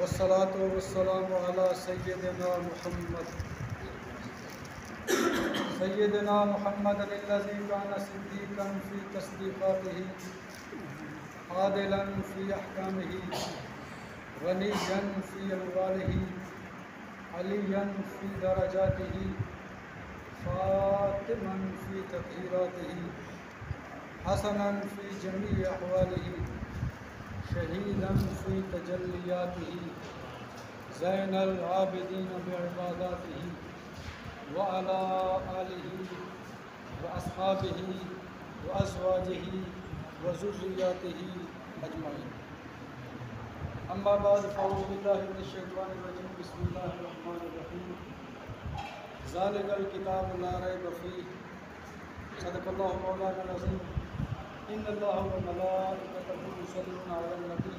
والصلاة والسلام على سيدنا محمد سيدنا محمد الذي كان صديقا في تصديقاته عادلا في أحكامه غنيا في أمواله عليا في درجاته فاطما في تطهيراته حسنا في جميع أحواله، شهيدا في تجلياته، زين العابدين بعباداته، وعلى آله وأصحابه وأزواجه وذرياته أجمعين. أما بعد، فأعوذ بالله من الشيطان الرجيم. بسم الله الرحمن الرحيم. ذلك الكتاب لا ريب فيه. صدق الله مولانا العظيم إن الله وملائكته يصلون على النبي.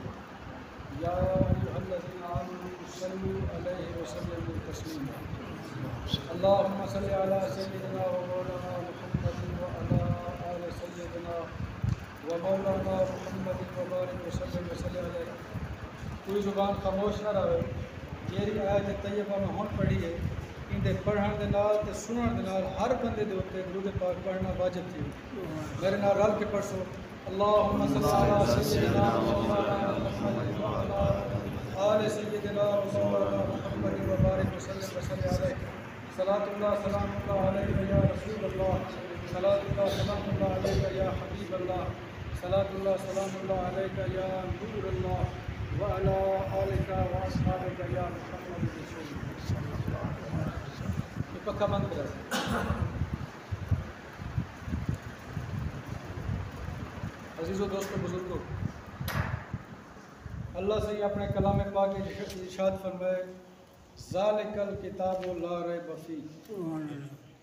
يا أيها الذين آمنوا صلوا عليه وسلموا تسليما. اللهم صل على سيدنا ومولانا محمد وعلى آل سيدنا ومولانا محمد وبارك وسلم وسلم عليه کوئی زبان خاموش نہ رہے. جیری آیت طیبہ میں ہون پڑھی ہے. ان دے پڑھن دے نال تے سنن دے نال ہر بندے دے اوتے درود پاک پڑھنا واجب تھی۔ میرے نال رل کے پڑھو اللهم صل على سيدنا محمد وعلى آل سيدنا ومولانا محمد وبارك وسلم وسلم عليه صلاة الله سلام الله عليك يا رسول الله صلاة الله سلام الله عليك يا حبيب الله صلاة الله سلام الله عليك يا نور الله وعلى آلك وأصحابك يا محمد رسول الله یہ پکا بند کرا عزیزو، دوستو، بزرگو، اللہ سے اپنے کلام پاک ارشاد فرمائے ذالک الکتاب لا ریب فی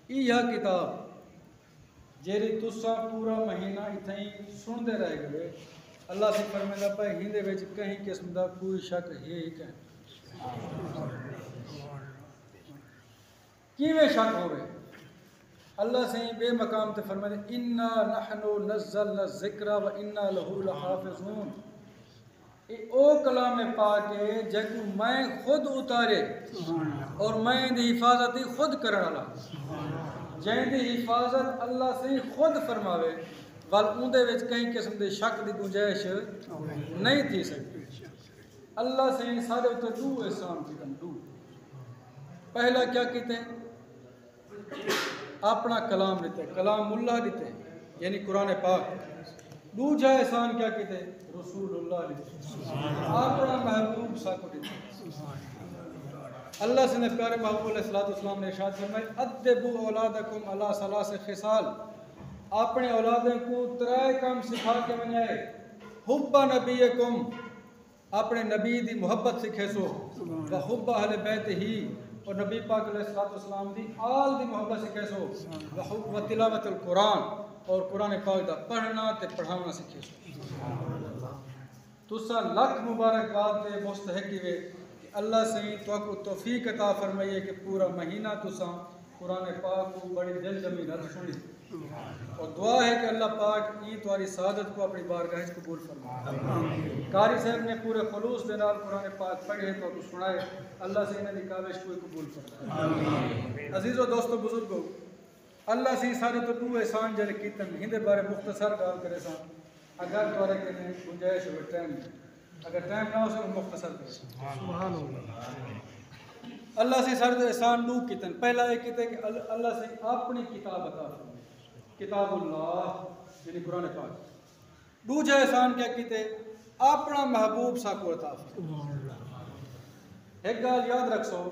یہ کتاب جیری تسا پورا مہینہ اتھائی سن دے رہے گئے اللہ سے فرمائے پہ ہندے وچ کہیں قسم دا کوئی شک ہے ہی کہیں کیویں شک ہو رہے اللہ سے بے مقام تے فرمائے انا نحنو نزلنا الذکر و انا لہو لحافظون. اے او کلام پاک ہے جکو میں خود اتارے اور میں دی حفاظت خود کرن والا۔ جن دی حفاظت اللہ سے خود فرماوے، ول اون دے وچ کہیں قسم دے شک دی گنجائش نہیں تھی سکتی۔ اللہ سے سارے تے دو احسان کی دو پہلا کیا کہتے ہیں اپنا کلام دیتے کلام اللہ دیتے یعنی قرآن پاک۔ دوجا احسان کیا کہتے رسول اللہ دیتے اپنا محبوب ساکو دیتے اللہ سے نے پیارے محبوب علیہ الصلوۃ والسلام نے ارشاد فرمایا ادبوا اولادکم علی ثلاث خصال۔ اپنے اولادیں کو ترائے کام سکھا کے منائے حب نبیکم، اپنے نبی دی محبت سکھے سو۔ و حب اہل بیت ہی۔ اور نبی پاک علیہ السلام والسلام دی آل دی محبت سے سو و حب و تلاوت القرآن، اور قرآن پاک دا پڑھنا تے پڑھانا سکھے سو۔ تسا لکھ مبارکباد دے مستحق وے کہ اللہ سہی تو کو توفیق عطا فرمائیے کہ پورا مہینہ تسا قرآن پاک کو بڑی دل جمی نہ سنی۔ اور دعا ہے کہ اللہ پاک ای تمہاری سعادت کو اپنی بارگاہ قبول فرمائے. قاری صاحب نے پورے خلوص دے نال قرآن پاک پڑھے تو تو سنائے. اللہ سے انہیں کاوش کو قبول فرمائے. عزیز و دوستو بزرگو اللہ سے سارے تو تو احسان جل کیتن ہندے بارے مختصر گال کرے سا اگر تمہارے کہنے گنجائش ہوئے ٹائم اگر ٹائم نہ ہو سکے مختصر کرے سبحان اللہ. اللہ سے سارے تو احسان نو کیتن پہلا ایک کہتے کہ اللہ سے اپنی کتاب عطا فرمائے. کتاب اللہ یعنی قرآن پاک۔ دوجا احسان کیا کیتے اپنا محبوب سا کو عطا ایک گال یاد رکھ سو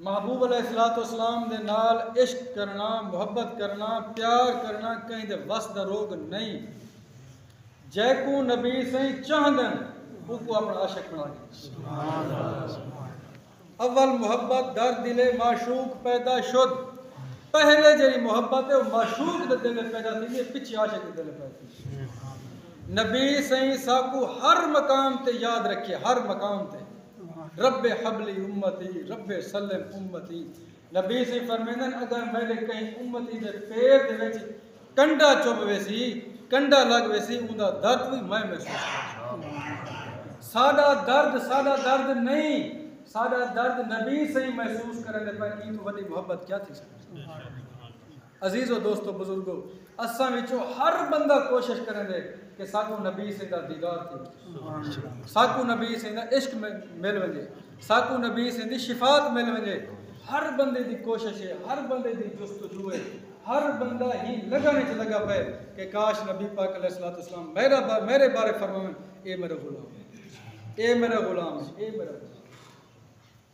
محبوب علیہ الصلوۃ والسلام دے نال عشق کرنا محبت کرنا پیار کرنا کہیں دے وس دا روگ نہیں۔ جے کو نبی سے چاہندن وہ کو اپنا عاشق بنا دے اول محبت در دل معشوق پیدا شد۔ پہلے جی محبت ہے وہ معشوق دے دل پیدا تھی، یہ پچھے عاشق دے دل پیدا تھی۔ نبی سہی ساکو ہر مقام تے یاد رکھے ہر مقام تے۔ رب حبلی امتی، رب سلم امتی۔ نبی سے فرمیدن اگر میں کہیں امتی دے پیر دے وچ کنڈا چپ ویسی کنڈا لگ ویسی اوندا درد بھی میں محسوس کر ساڈا درد ساڈا درد نہیں۔ ساڈا درد نبی سے ہی محسوس کرنے دے پر این وڈی محبت کیا تھی؟ عزیز و دوستو، بزرگو، اساں وچوں ہر بندہ کوشش کریں دے کہ ساکو نبی سے دا دیدار تھی۔ ساکو نبی سے دا عشق مل ونجے ساکو نبی سے دی شفاعت مل ونجے ہر بندے دی کوشش ہے، ہر بندے دی جستجو ہے۔ ہر بندہ ہی لگانے چ لگا پے کہ کاش نبی پاک علیہ الصلوۃ والسلام میرا با میرے بارے فرمائیں اے میرا غلام، اے میرا غلام، اے میرا غلام۔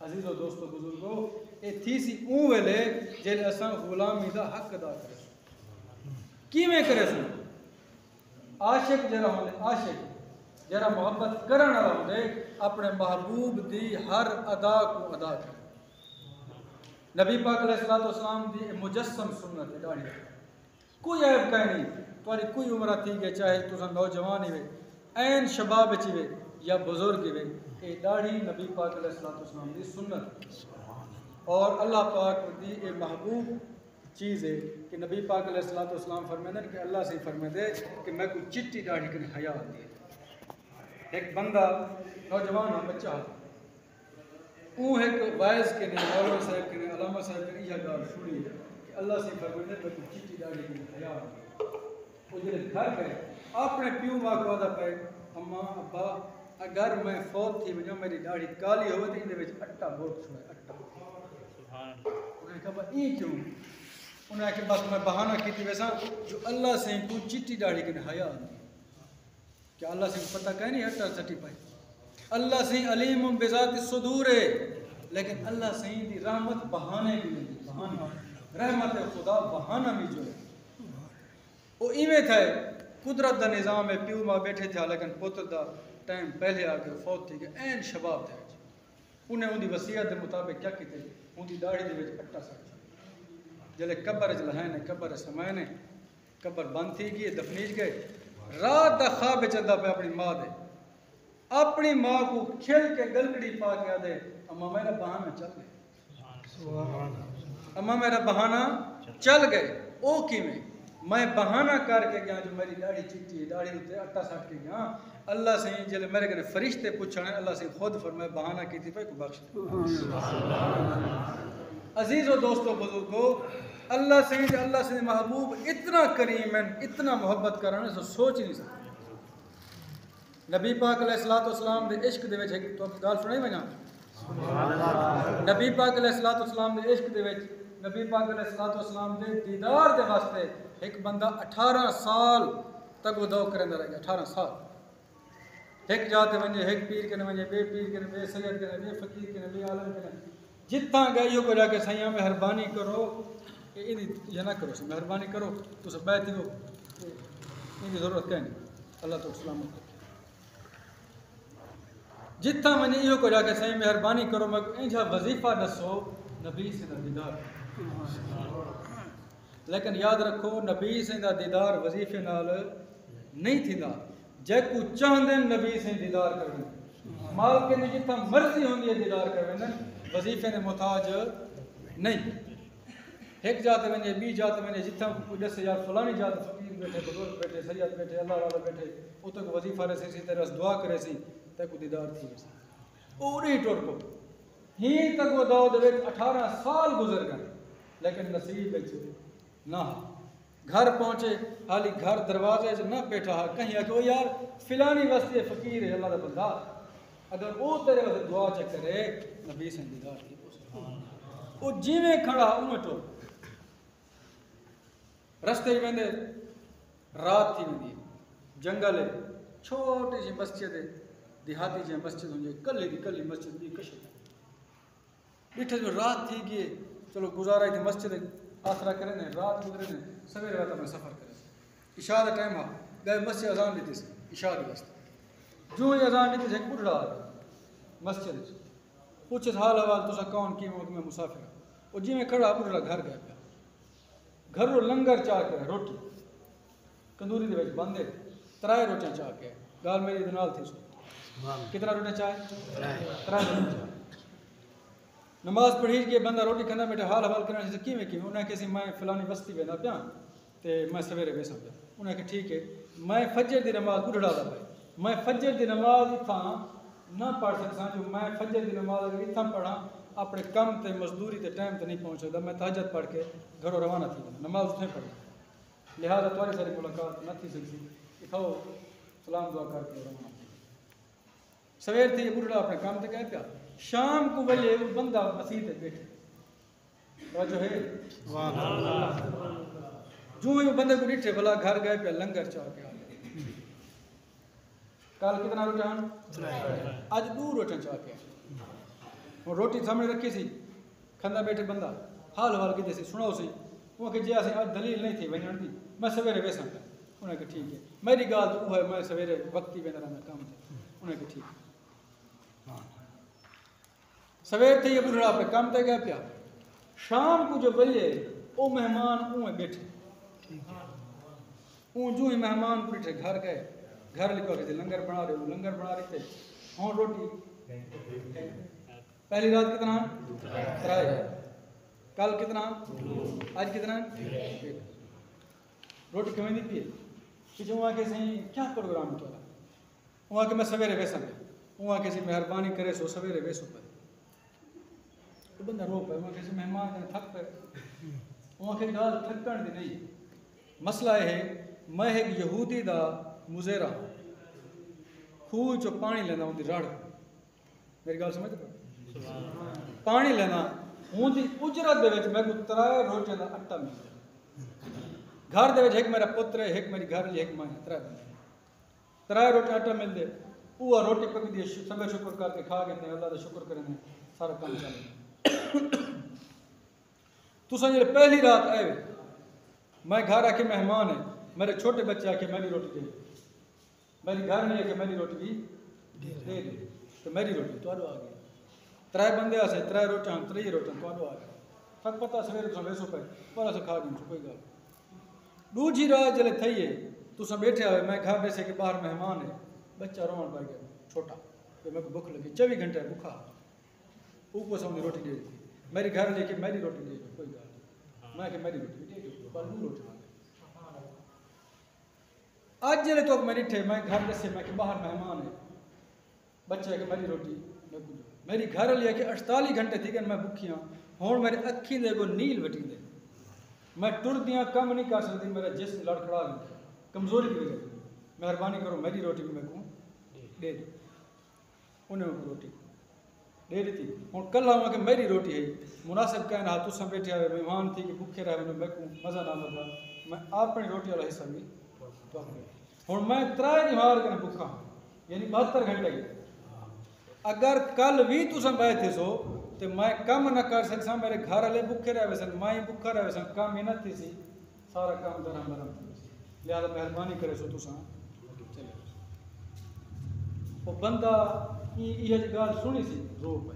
عزیز و دوستو بزرگو، اے تھی سی اون ویلے جے اساں غلامی دا حق ادا کرے کیویں کرے سن؟ عاشق جرا ہوندے عاشق۔ جرا محبت کرن والا ہوندے اپنے محبوب دی ہر ادا کو ادا کرے۔ نبی پاک علیہ الصلوۃ والسلام دی مجسم سنت ہے داڑھی۔ کوئی عیب کہیں نہیں تمہاری کوئی عمر تھی کہ چاہے تساں نوجوان ہی ہوئے این شباب وچ وے یا بزرگ وے، اے داڑھی نبی پاک علیہ الصلوۃ والسلام دی سنت۔ اور اللہ پاک دی اے محبوب چیز ہے کہ نبی پاک علیہ الصلوۃ والسلام فرمائے کہ اللہ سے فرمائے دے کہ میں کوئی چٹی داڑھی کنے حیا آتی ہے ایک بندہ، نوجوان ہو بچہ ہو اون ایک وائز کے نے مولانا صاحب کے نے علامہ صاحب کے نے یہ گال چھوڑی ہے کہ اللہ سے فرمائے دے میں کوئی چٹی داڑھی کنے حیا آتی ہے وہ جلے گھر گئے اپنے پیو ماں کو آدھا پہ اما ابا اگر میں فوت تھی وجہ میری داڑھی کالی ہوئے تھی اندھے وچ اٹا بہت چھوڑا اٹا انہوں نے کہا ای کیوں انہوں نے کہا بس میں بہانہ کی تھی ویسا جو اللہ سے کو چٹی داڑھی کے حیا آتی کیا اللہ سے پتہ کہیں نہیں اٹا سٹی پائی اللہ سے علیم بذات صدور ہے لیکن اللہ سے دی رحمت بہانے بھی نہیں بہانے رحمت خدا بہانہ بھی جو ہے وہ ایویں تھا قدرت دا نظام ہے پیو ماں بیٹھے تھا لیکن پتر دا ٹائم پہلے آ کے فوت تھی کہ این شباب تھے۔ انہیں ان کی وسیعت کے مطابق کیا کیتے؟ ان کی داڑھی دے وچ اٹا سٹ۔ جلے قبر لہائے نے قبر سمائے نے قبر بند تھی گئی دفنیج گئے۔ رات دا خواب چندا پہ اپنی ماں دے۔ اپنی ماں کو کھل کے گلگڑی پا کے آدھے اما میرا بہانہ چل گئے۔ اما میرا بہانہ چل گئے۔ او کی میں میں بہانہ کر کے گیا جو میری داڑھی چٹی ہے داڑھی اتنے اٹا سٹ کے گیا۔ اللہ سے جلے میرے کنے فرشتے پوچھنے اللہ سے خود فرمائے بہانہ کی تھی پہ کو بخش عزیز و دوستو بزرگو اللہ سے اللہ سے محبوب اتنا کریم ہے اتنا محبت کرانے سے سوچ نہیں سکتے نبی پاک علیہ الصلوۃ والسلام دے عشق دے وچ تو گل سنائی وجا نبی پاک علیہ الصلوۃ والسلام دے عشق دے وچ نبی پاک علیہ الصلوۃ والسلام دے دیدار دے واسطے ایک بندہ 18 سال تک وہ دو کرندا رہ گیا 18 سال۔ ایک جاتے ونجے، ایک پیر کے ونجے، بے پیر کے بے سید کے بے فقیر کے بے عالم کے جتنا گئیو کو جا کے سیاں، مہربانی کرو۔ کہ یہ نہ کرو سو مہربانی کرو۔ تو سب بیٹھ ہو ان کی ضرورت کہیں اللہ تو سلامت جتنا ونجے ایو کو جا کے سیاں، مہربانی کرو۔ میں انجا وظیفہ دسو، نبی سے دا دیدار لیکن یاد رکھو، نبی سے دا دیدار وظیفے نال نہیں تھیندا۔ جے کو چاہندے نبی سے دیدار کرن، مال کے نے جتنا مرضی ہوندی ہے دیدار کرن، وظیفے نے محتاج نہیں۔ ایک جاتے ونجے بی جاتے ونجے جتنا کوئی دس یار فلانی جاتے فقیر بیٹھے، بزرگ بیٹھے، سید بیٹھے، اللہ والا بیٹھے، او تک وظیفہ رہے سی تیرے دعا کرے سی تے کو دیدار تھی ویسے پوری ٹوٹ کو ہی تک وہ دعوت دے اٹھارہ سال گزر گئے۔ لیکن نصیب وچ نہ۔ گھر پہنچے، حالی گھر دروازے سے نہ بیٹھا ہے کہیں کہ وہ یار، فلانی وستی فقیر ہے، اللہ کا بندہ۔ اگر وہ تیرے واسطے دعا چ کرے، نبی سے دیدار کی وہ جیویں کھڑا اویں ٹو رستے ویندے، رات تھی ویندی۔ جنگل ہے، چھوٹی سی مسجد ہے۔ دیہاتی جی مسجد ہوں کلی دی کلی مسجد، دی کشے بیٹھے جو رات تھی گئے چلو گزارا تھی مسجد آسرا کرے نے رات گزرے نے سویرے رات میں سفر کرے۔ عشاء دا ٹائم آ گئے مسجد اذان دیتی سی عشاء دی واسطے جو ہی اذان دیتی سی ایک بڑھڑا آ مسجد پوچھے حال حوال تو کون کی میں مسافر ہوں وہ جی میں کھڑا بڑھڑا گھر گیا پیا۔ گھر رو لنگر چاہ کے روٹی۔ کندوری دے وچ بندے ترائے روٹیاں چاہ کے۔ گال میری دنال تھی سو۔ کتنا روٹیاں چاہے؟ ترائے۔ روٹیاں چاہ نماز پڑھی کے بندہ روٹی کھانا بیٹھے حال حوال کرنا جیسے کیویں کیویں؟ انہیں کسی میں فلانی بستی وینا پیا تے میں سویرے ویساں پیا انہیں کہ ٹھیک ہے، میں فجر دی نماز بڑھڑا دا پائے میں فجر دی نماز اتھاں نہ پڑھ سکساں، جو میں فجر دی نماز اگر اتھاں پڑھاں، اپنے کم تے مزدوری تے ٹائم تے نہیں پہنچ سکتا میں تہجد پڑھ کے گھروں روانہ تھی نماز اتھیں پڑھ لہذا تمہاری ساری ملاقات نہ تھی سکتی اٹھاؤ سلام دعا کر کے روانہ۔ تھی سویر تھی بڑھڑا اپنے کام تے گئے پیا شام کو ویلے وہ بندہ مسیح تے بیٹھے توجہ ہے۔ جو ہی وہ بندے کو ڈٹھے، بھلا گھر گئے پہ لنگر چاہ کے آ گئے۔ کل کتنا روٹان اج دو روٹن چاہ کے آئے۔ وہ روٹی سامنے رکھی سی۔ کھندا بیٹھے بندہ۔ حال حال کیتے سی، سناؤ سی۔ وہ کہ جی اسی اج دلیل نہیں تھی ونجن دی میں سویرے ویساں پہ انہیں کہ ٹھیک ہے۔ میری گال تو وہ ہے، میں سویرے وقتی ویندہ رہا میں کام تے۔ انہیں کہ ٹھیک ہے۔ سویر تھی یہ بڑھڑا پہ کام تے گیا پیا۔ شام کو جو بلے او مہمان اوے بیٹھے۔ اون جو ہی مہمان بیٹھے، گھر گئے۔ گھر لکھو کہ لنگر بنا رہے ہو لنگر بنا رہے تھے۔ ہوں روٹی۔ پہلی رات کتنا؟ ترائے۔ کل کتنا؟ آج کتنا؟ روٹی کمی نہیں پیے کہ جو وہاں کے سہیں کیا پروگرام چلا وہاں کے میں سویرے ویسا میں وہاں کے سی مہربانی کرے سو سویرے ویسو پہ تو بندہ رو پہ وہاں کے سی مہمان نے تھک پہ وہاں کے گال تھک تھکن دی نہیں مسئلہ یہ ہے میں ایک یہودی دا مزیرا خوہ چو پانی لینا ہوں دی رڑ میری گال سمجھ پہ پانی لینا ہوں دی اجرت دے وچ میں کو ترائے روٹے دا اٹا مل گھر دے وچ ایک میرا پتر ہے ایک میری گھر لی ایک ماں ہے ترائے بندے ترائے روٹے آٹا مل دے وہ روٹی پک دی سبے شکر کر کے کھا کے اللہ دا شکر کرنے سارا کام چلے تو سمجھ پہلی رات آئے میں گھر آ کے مہمان ہے میرے چھوٹے بچے آ کے میری روٹی دے میری گھر نہیں ہے کہ میری روٹی بھی دے دے تو میری روٹی تو آ گیا۔ ترائے بندے آسے ترائے روٹیاں تری روٹیاں تو آ گیا۔ تھک پتہ سویرے تو ویسو پہ پر اسے کھا گئی کوئی گل دوجی رات جلے تھئی ہے تو سب بیٹھے ہوئے میں گھر بیسے کے باہر مہمان ہے بچہ روان پڑ گیا، چھوٹا تو میں کو بھوک لگی چوبی گھنٹے بھوکا اوپر سے روٹی دے دی۔ میری گھر لے کے میری روٹی دے دو کوئی گل میں کہ میری روٹی دے دو پر وہ روٹی آج جلے تو میں ڈٹھے میں گھر دسے، میں کہ باہر مہمان ہے۔ بچے کہ میری روٹی میں کچھ میری گھر لیا کہ اٹھتالی گھنٹے تھی کہ میں بکھی ہوں ہوں میرے اکھی دے کو نیل وٹی دے۔ میں ٹر دیاں کم نہیں کر سکتی، میرا جسم مہربانی کرو، میری روٹی بھی میں کو دے دو۔ انہیں روٹی۔ دے دیتی۔ ہوں، کل ہوں کہ میری روٹی ہے۔ مناسب کہنا ہاں تساں بیٹھے ہوئے مہمان تھی کہ بکھے رہے میں کو مزہ نہ لگا میں اپنی روٹی والا حصہ بھی ہوں، میں ترائے نہار کر بکھا یعنی بہتر گھنٹے اگر کل بھی تساں بیٹھے سو تو میں کم نہ کر سکساں، میرے گھر والے بکھے رہے سن، میں بکھا رہے سن، کم ہی نہ تھی سی، سارا کام درہم درہم تھی۔ لہذا مہربانی کرے سو تساں چلے وہ بندہ یہ گال سنی سی رو پہ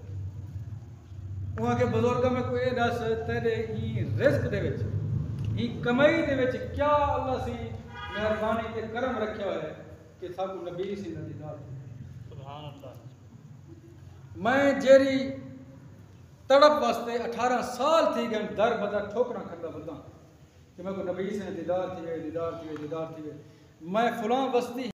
وہاں کے بزرگ میں کوئی دس تیرے ہی رزق دے وچ ہی کمائی دے وچ کیا اللہ سی مہربانی تے کرم رکھیا ہوا ہے کہ سب نبی سی ندیدار سبحان اللہ میں جیری تڑپ واسطے اٹھارہ سال تھی گئے در بدر ٹھوکرا کھڑا بندہ کہ میں کو نبی سے دیدار تھی دیدار تھی دیدار تھی۔ میں فلاں بستی